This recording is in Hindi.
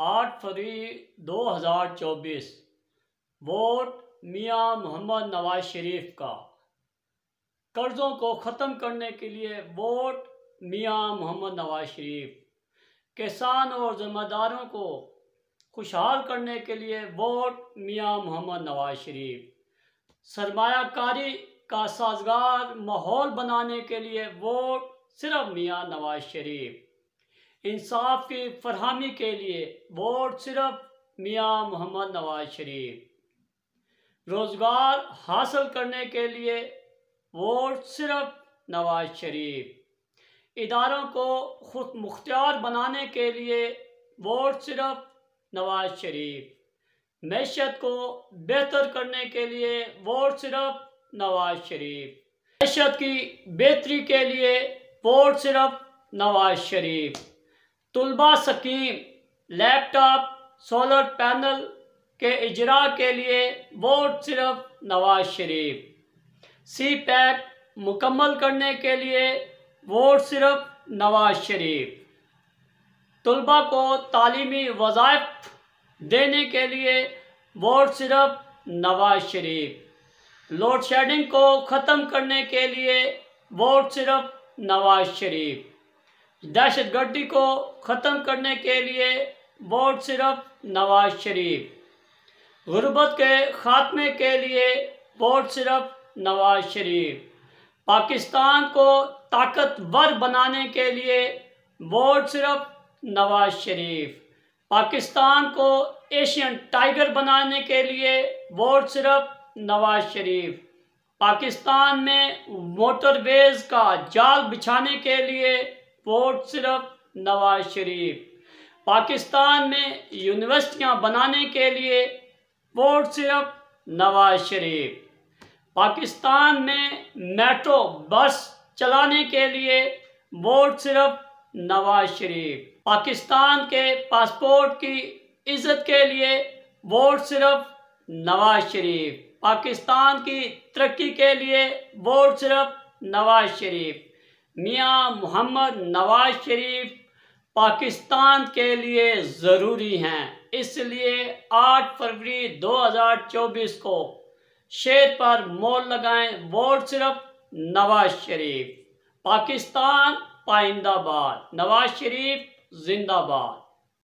आठ फरवरी 2024 वोट मियाँ मोहम्मद नवाज़ शरीफ का। कर्ज़ों को ख़त्म करने के लिए वोट मियाँ मोहम्मद नवाज़ शरीफ। किसान और ज़िम्मेदारों को खुशहाल करने के लिए वोट मियाँ मोहम्मद नवाज़ शरीफ। सरमाकारी का साजगार माहौल बनाने के लिए वोट सिर्फ़ मियाँ नवाज़ शरीफ। इंसाफ की फरहमी के लिए वोट सिर्फ़ मियाँ मोहम्मद नवाज़ शरीफ। रोज़गार हासिल करने के लिए वोट सिर्फ़ नवाज़ शरीफ। इदारों को खुद मुख्तियार बनाने के लिए वोट सिर्फ़ नवाज़ शरीफ। मैशत को बेहतर करने के लिए वोट सिर्फ़ नवाज़ शरीफ। मैशत की बेहतरी के लिए वोट सिर्फ़ नवाज़ शरीफ। तलबा स्कीम लैपटॉप सोलर पैनल के इजरा के लिए वोट सिर्फ़ नवाज़ शरीफ। सी पैक मुकम्मल करने के लिए वोट सिर्फ़ नवाज़ शरीफ। तलबा को तालीमी वज़ायफ देने के लिए वोट सिर्फ़ नवाज़ शरीफ। लोड शेडिंग को ख़त्म करने के लिए वोट सिर्फ़ नवाज़ शरीफ। दहशत गर्दी को ख़त्म करने के लिए वोट सिर्फ़ नवाज़ शरीफ। गुरबत के ख़ात्मे के लिए वोट सिर्फ़ नवाज़ शरीफ। पाकिस्तान को ताकतवर बनाने के लिए वोट सिर्फ़ नवाज़ शरीफ। पाकिस्तान को एशियन टाइगर बनाने के लिए वोट सिर्फ़ नवाज़ शरीफ। पाकिस्तान में मोटरवेज का जाल बिछाने के लिए वोट सिर्फ़ नवाज़ शरीफ। पाकिस्तान में यूनिवर्सिटियाँ बनाने के लिए वोट सिर्फ़ नवाज़ शरीफ। पाकिस्तान में मेट्रो, बस चलाने के लिए वोट सिर्फ़ नवाज़ शरीफ। पाकिस्तान के पासपोर्ट की इज़्ज़त के लिए वोट सिर्फ़ नवाज़ शरीफ। पाकिस्तान की तरक्की के लिए वोट सिर्फ़ नवाज़ शरीफ। मियाँ मोहम्मद नवाज़ शरीफ पाकिस्तान के लिए ज़रूरी हैं। इसलिए 8 फरवरी 2024 को शेर पर मोल लगाएँ वोट सिर्फ़ नवाज़ शरीफ। पाकिस्तान पाइंदाबाद, नवाज़ शरीफ जिंदाबाद।